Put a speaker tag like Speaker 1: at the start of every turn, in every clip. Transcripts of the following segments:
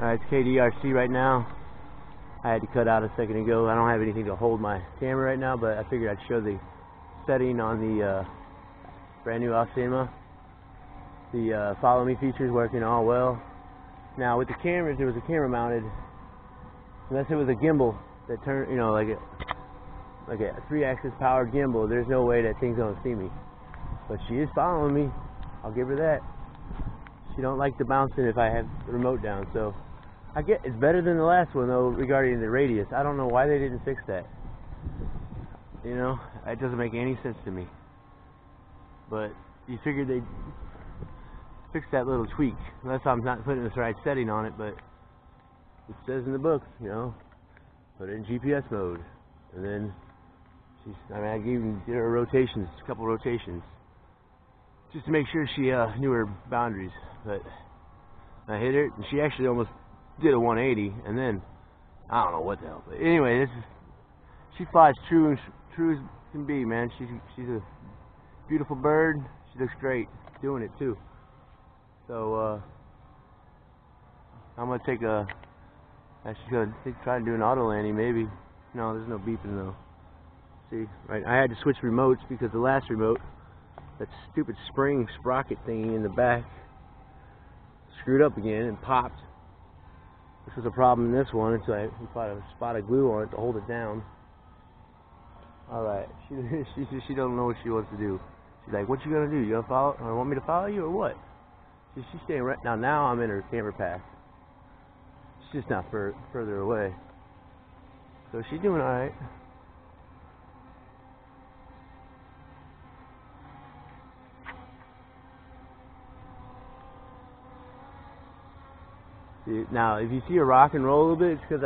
Speaker 1: Alright, it's KDRC right now. I had to cut out a second ago. I don't have anything to hold my camera right now, but I figured I'd show the setting on the uh, brand new Aosenma. The uh, follow me feature is working all well. Now with the cameras, there was a camera mounted, unless it was a gimbal that turned, you know, like a like a three-axis power gimbal. There's no way that thing's gonna see me. But she is following me. I'll give her that. She don't like the bouncing if I have the remote down, so I get it's better than the last one though regarding the radius. I don't know why they didn't fix that. You know, it doesn't make any sense to me. But you figured they'd fix that little tweak. Unless I'm not putting this right setting on it, but it says in the book, you know, put it in GPS mode. And then she's I mean I even did her rotations, a couple rotations. Just to make sure she uh, knew her boundaries. But I hit her and she actually almost did a 180, and then I don't know what the hell. But anyway, this is she flies true and true as can be, man. She's she's a beautiful bird. She looks great doing it too. So uh, I'm gonna take a. Actually, gonna try to do an auto landing maybe. No, there's no beeping though. See, right? I had to switch remotes because the last remote, that stupid spring sprocket thingy in the back, screwed up again and popped. This was a problem in this one until I put a spot of glue on it to hold it down. Alright, she, she she don't know what she wants to do. She's like, what you gonna do? You gonna follow, or want me to follow you or what? She, she's staying right now, now I'm in her camera path. She's just not fur, further away. So she's doing alright. Now, if you see a rock and roll a little bit, it's because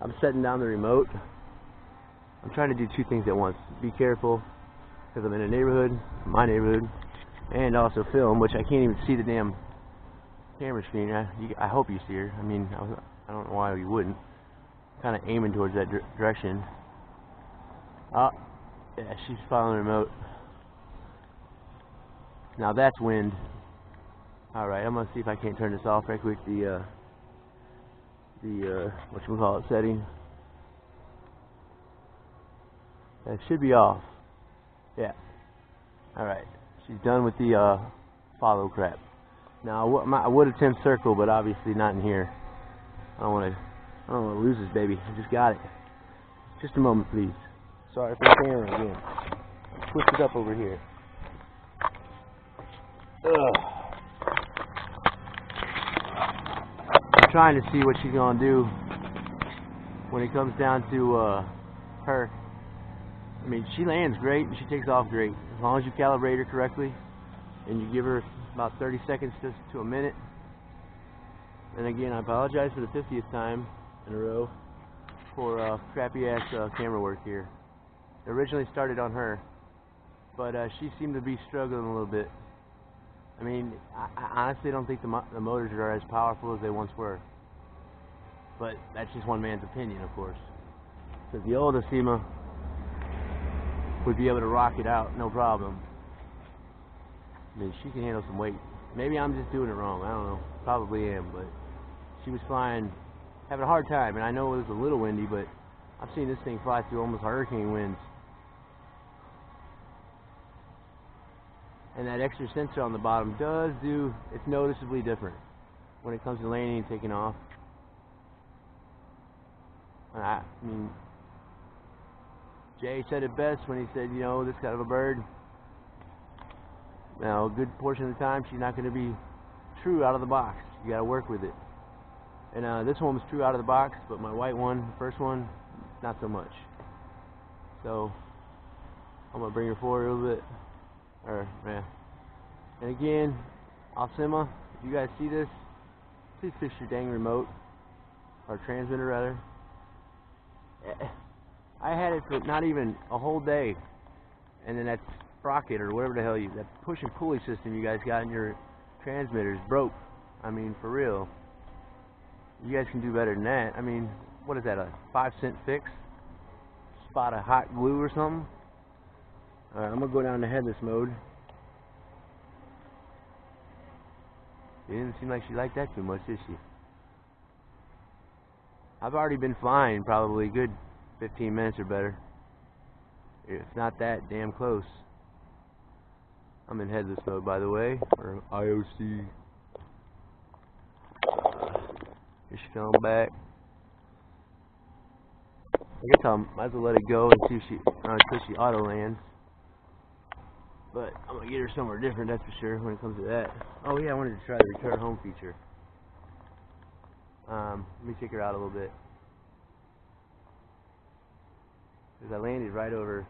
Speaker 1: I'm setting down the remote. I'm trying to do two things at once. Be careful, because I'm in a neighborhood, my neighborhood, and also film, which I can't even see the damn camera screen. I, you, I hope you see her. I mean, I, I don't know why you wouldn't. Kind of aiming towards that direction. Oh, yeah, she's following the remote. Now that's wind. Alright, I'm gonna see if I can't turn this off right quick. The uh, the uh, what you call it setting. That should be off. Yeah. All right. She's done with the uh, follow crap. Now I would attempt circle, but obviously not in here. I don't want to. I don't want to lose this baby. I just got it. Just a moment, please. Sorry for the camera again. Twist it up over here. Ugh. Trying to see what she's gonna do when it comes down to uh, her. I mean, she lands great and she takes off great as long as you calibrate her correctly and you give her about 30 seconds to, to a minute. And again, I apologize for the 50th time in a row for uh, crappy ass uh, camera work here. It originally started on her, but uh, she seemed to be struggling a little bit. I mean, I, I honestly don't think the, mo the motors are as powerful as they once were. But that's just one man's opinion, of course. Because the old Aosenma would be able to rock it out, no problem. I mean, she can handle some weight. Maybe I'm just doing it wrong. I don't know. Probably am, but she was flying, having a hard time. And I know it was a little windy, but I've seen this thing fly through almost hurricane winds. And that extra sensor on the bottom does do, it's noticeably different when it comes to landing and taking off. I mean, Jay said it best when he said, you know, this kind of a bird, now a good portion of the time she's not going to be true out of the box. You got to work with it. And uh, this one was true out of the box, but my white one, first one, not so much. So I'm gonna bring her forward a little bit. Or, yeah. And again, Aosenma, if you guys see this, please fix your dang remote. Or transmitter, rather. Eh, I had it for not even a whole day. And then that sprocket, or whatever the hell you, that push and pulley system you guys got in your transmitters broke. I mean, for real. You guys can do better than that. I mean, what is that, a five cent fix? Spot of hot glue or something? Alright, I'm going to go down to headless mode. It didn't seem like she liked that too much, did she? I've already been flying probably a good 15 minutes or better. It's not that damn close. I'm in headless mode, by the way, or IOC. She coming back. I guess I might as well let it go and see if she, uh, until she auto lands. But I'm gonna get her somewhere different, that's for sure, when it comes to that. Oh yeah, I wanted to try the return home feature. Um, let me take her out a little bit. Because I landed right over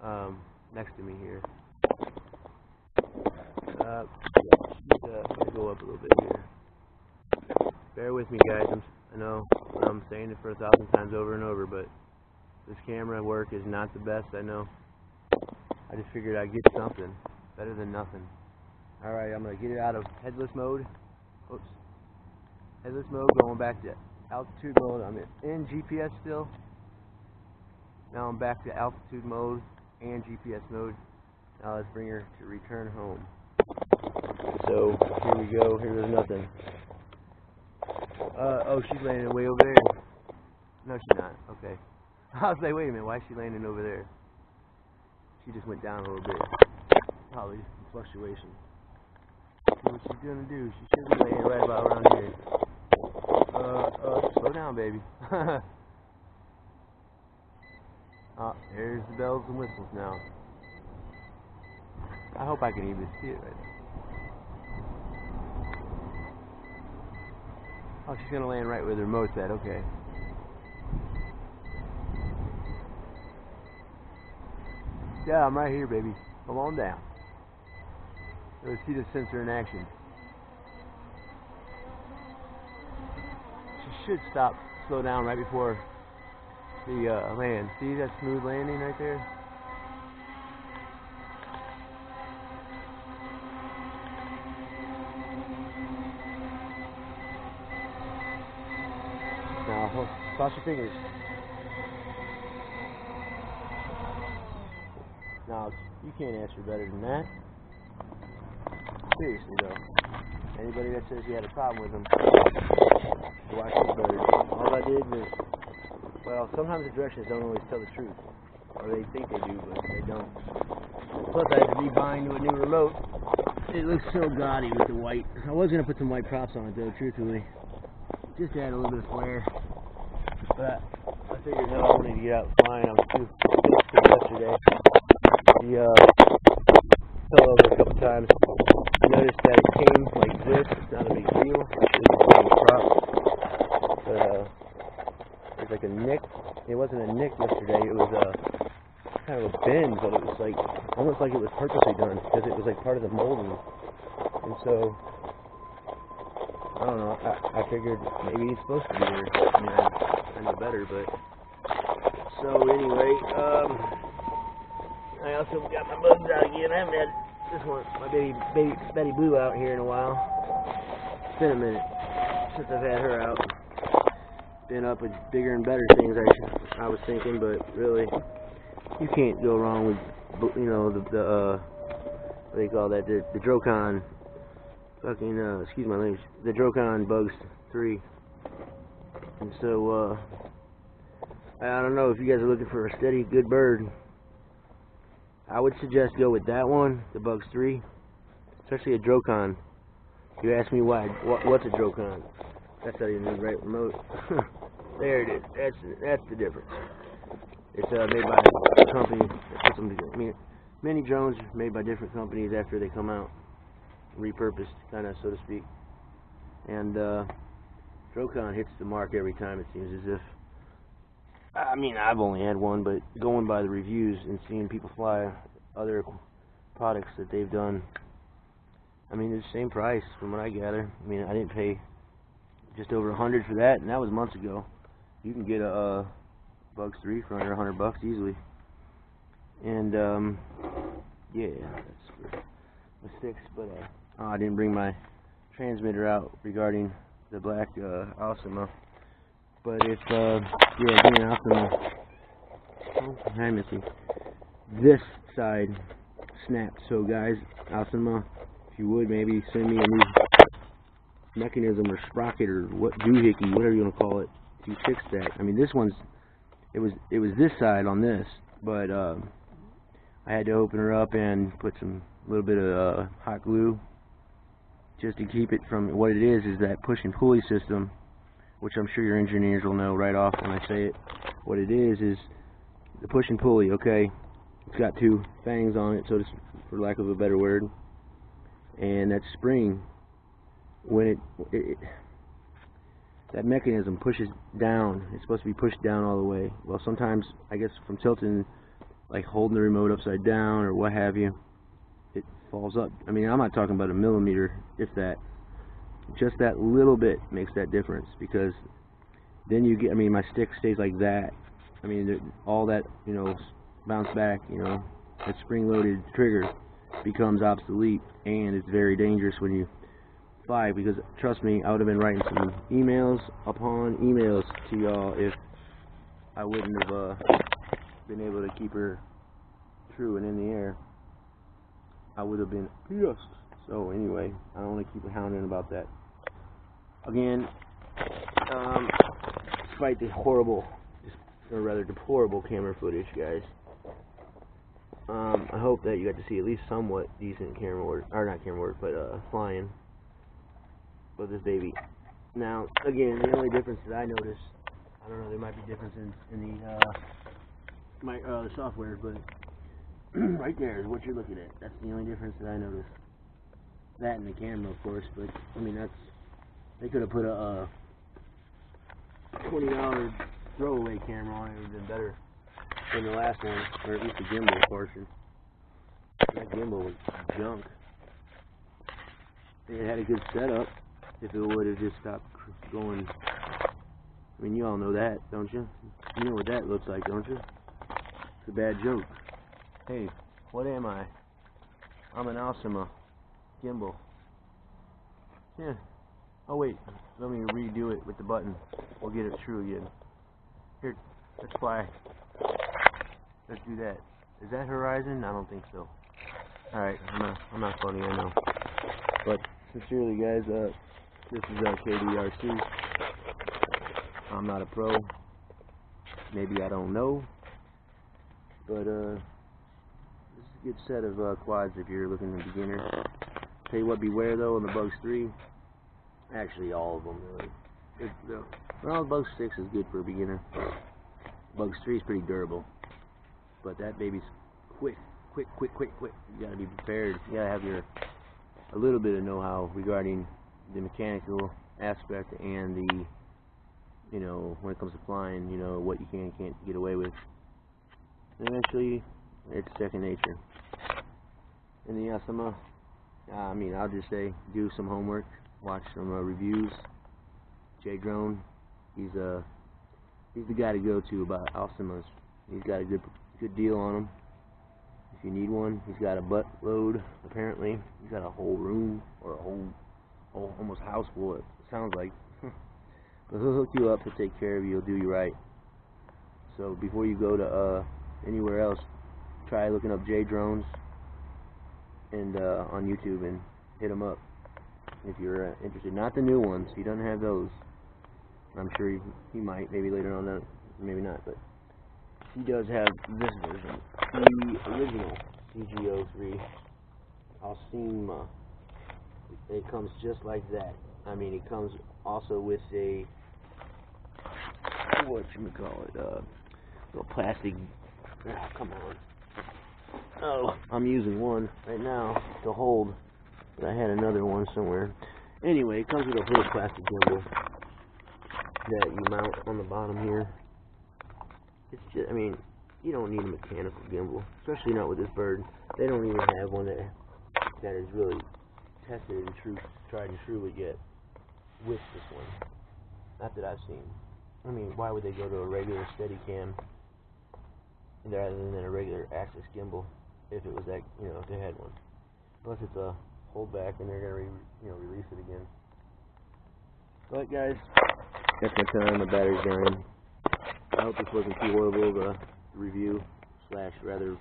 Speaker 1: um, next to me here. Uh, uh, go up a little bit here. Bear with me, guys. I'm, I know I'm saying it for a thousand times over and over, but this camera work is not the best. I know. I just figured I'd get something better than nothing. All right, I'm gonna get it out of headless mode. Oops. Headless mode, going back to altitude mode. I'm in GPS still. Now I'm back to altitude mode and GPS mode. Now let's bring her to return home. So here we go. Here goes nothing. Uh, oh, she's landing way over there. No, she's not. Okay. I was like, wait a minute, why is she landing over there? She just went down a little bit. Probably fluctuation. See what she's gonna do. She should be laying right about around here. Uh, uh, slow down, baby. Ah, there's the bells and whistles now. I hope I can even see it right now. Oh, she's gonna land right where the remote's at, okay. Yeah, I'm right here, baby. Come on down. Let's see the sensor in action. She should stop, slow down right before the uh, land. See that smooth landing right there? Now, cross your fingers. Now, you can't answer better than that. Seriously, though. Anybody that says you had a problem with them, watch these birds. All I did was, well, sometimes the directions don't always tell the truth. Or they think they do, but they don't. Plus, I had to rebind to a new remote. It looks so gaudy with the white. I was going to put some white props on it, though, truthfully. Just to add a little bit of flair. But I figured, no, I wanted to get out flying. I was too yesterday. The, uh, fell over a couple times. I noticed that it came like this. It's not a big deal. It's just a prop. But, uh, there's like a nick. It wasn't a nick yesterday. It was a kind of a bend, but it was like almost like it was purposely done because it was like part of the molding. And so, I don't know. I, I figured maybe it's supposed to be there. I mean, I, I know better, but so anyway, um, I also got my bugs out again. I haven't had this one, my baby, baby Betty Blue out here in a while. It's been a minute since I've had her out. Been up with bigger and better things, I, I was thinking, but really, you can't go wrong with, you know, the, the uh, what do you call that, the, the Drocon, fucking, uh, excuse my language, the Drocon Bugs 3. And so, uh, I don't know if you guys are looking for a steady, good bird. I would suggest go with that one, the Bugs 3, especially a Drocon. You ask me why, what, what's a Drocon? That's not even the right remote. there it is. That's that's the difference. It's uh, made by a company. that puts them together. I mean, many drones are made by different companies after they come out, repurposed, kind of so to speak. And uh, Drocon hits the mark every time. It seems as if. I mean, I've only had one, but going by the reviews and seeing people fly other products that they've done, I mean, it's the same price from what I gather. I mean, I didn't pay just over a hundred for that, and that was months ago. You can get a uh, Bugs Three for under a hundred bucks easily. And um, yeah, that's for the six. But uh, oh, I didn't bring my transmitter out regarding the black uh, Aosenma. But if uh, yeah, again, Aosenma. Oh, hi, Missy. This side snapped. So guys, Aosenma, if you would maybe send me a new mechanism or sprocket or what doohickey, whatever you want to call it, to fix that. I mean, this one's it was it was this side on this, but um, I had to open her up and put some a little bit of uh, hot glue just to keep it from what it is is that push and pulley system, which I'm sure your engineers will know right off when I say it. What it is is the push and pulley. Okay, it's got two fangs on it, so to, for lack of a better word, and that spring when it, it, it that mechanism pushes down. It's supposed to be pushed down all the way. Well, sometimes I guess from tilting, like holding the remote upside down or what have you, it falls up. I mean, I'm not talking about a millimeter, if that. Just that little bit makes that difference because then you get. I mean, my stick stays like that. I mean, all that you know, bounce back. You know, that spring-loaded trigger becomes obsolete, and it's very dangerous when you fly. Because trust me, I would have been writing some emails upon emails to y'all if I wouldn't have uh, been able to keep her true and in the air. I would have been pissed. So anyway, I don't want to keep hounding about that. Again, um, despite the horrible, or rather deplorable camera footage, guys, um, I hope that you got to see at least somewhat decent camera work, or not camera work, but uh, flying with this baby. Now, again, the only difference that I noticed, I don't know, there might be difference in, in the uh, my uh, software, but right there is what you're looking at. That's the only difference that I noticed. That and the camera, of course, but I mean that's they could have put a uh, twenty dollar throwaway camera on it. Would have been better than the last one, or at least the gimbal portion. That gimbal was junk. It had a good setup. If it would have just stopped going. I mean, you all know that, don't you? You know what that looks like, don't you? It's a bad joke. Hey, what am I? I'm an Osama gimbal. Yeah. Oh wait, let me redo it with the button. We'll get it true again. Here, let's fly. Let's do that. Is that Horizon? I don't think so. Alright, I'm not, I'm not funny, I know. But, sincerely guys, uh, this is uh, KDRC. I'm not a pro. Maybe I don't know. But, uh, this is a good set of uh, quads if you're looking at beginner. Tell you what, beware though on the Bugs 3. Actually, all of them really. It, the, well, Bugs 6 is good for a beginner. Bugs 3 is pretty durable. But that baby's quick, quick, quick, quick, quick. You gotta be prepared. You gotta have your a little bit of know-how regarding the mechanical aspect and the, you know, when it comes to flying, you know, what you can and can't get away with. And eventually, it's second nature. In the Yasama, uh, I mean, I'll just say, do some homework, watch some uh, reviews. Jay Drone, he's uh, he's the guy to go to about Aosenmas. He's got a good good deal on them. If you need one, he's got a buttload. Apparently, he's got a whole room or a whole, whole almost house full. It sounds like. but he'll hook you up to take care of you. He'll do you right. So before you go to uh, anywhere else, try looking up J Drones and uh, on YouTube and hit him up if you're uh, interested. Not the new ones. He doesn't have those. I'm sure he, he might, maybe later on, uh, maybe not, but he does have this version, the original CG03 Aosenma. It comes just like that. I mean, it comes also with a what you call it, uh, little plastic. Oh, come on. Oh, I'm using one right now to hold, I had another one somewhere. Anyway, it comes with a little plastic gimbal that you mount on the bottom here. It's just, I mean, you don't need a mechanical gimbal, especially not with this bird. They don't even have one that that is really tested and true, tried and true yet with this one. Not that I've seen. I mean, why would they go to a regular Steadicam rather than a regular Axis gimbal if it was that, you know, if they had one? Unless it's a holdback and they're gonna, re, you know, release it again. But guys, that's my time. My battery's dying. I hope this wasn't too horrible to review slash rather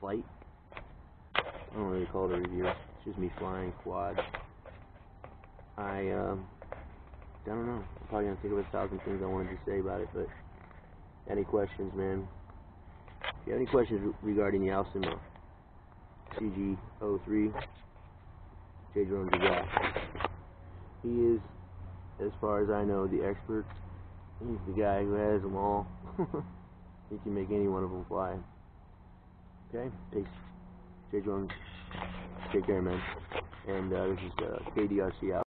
Speaker 1: flight. I don't really call it a review. It's just me flying quad. I um, I don't know. I'm probably gonna think of a thousand things I wanted to say about it, but any questions, man? If you have any questions regarding the Aosenma CG03, J. Drone's your. He is, as far as I know, the expert. He's the guy who has them all. he can make any one of them fly. Okay? Peace. J. Drone, take care, man. And uh, this is uh, KDRC out.